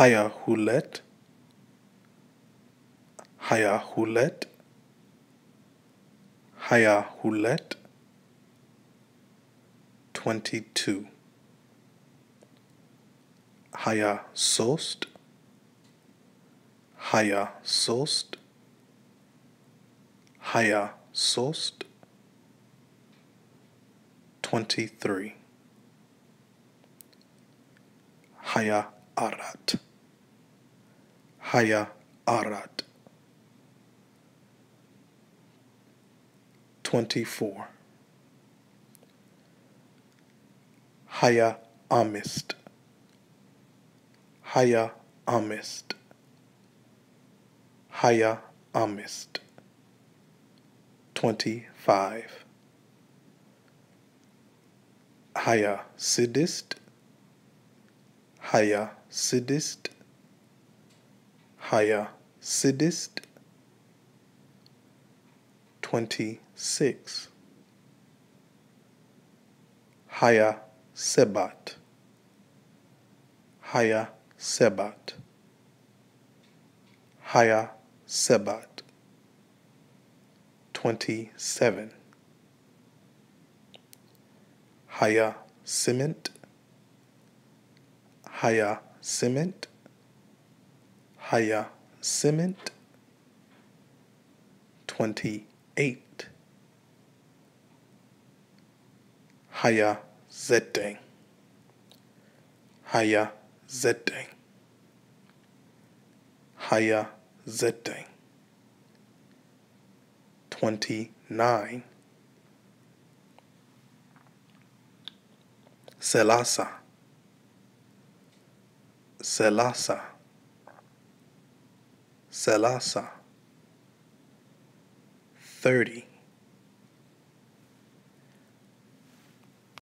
Haya Hulet, Haya Hulet, Haya Hulet, 22. Haya Sost, Haya Sost, Haya Sost, 23. Haya Arat, Haya Arat, 24. Haya Amist, Haya Amist, Haya Amist, 25. Haya Siddist, Haya Siddist, Haya Siddist, 26. Haya Sebat, Haya Sebat, Haya Sebat, 27. Haya Siment, Haya Siment, Haya Siment, 28. Haya Zetting, Haya Zetting, Haya Zetting, 29. Selasa, Selasa, Selasa, 30.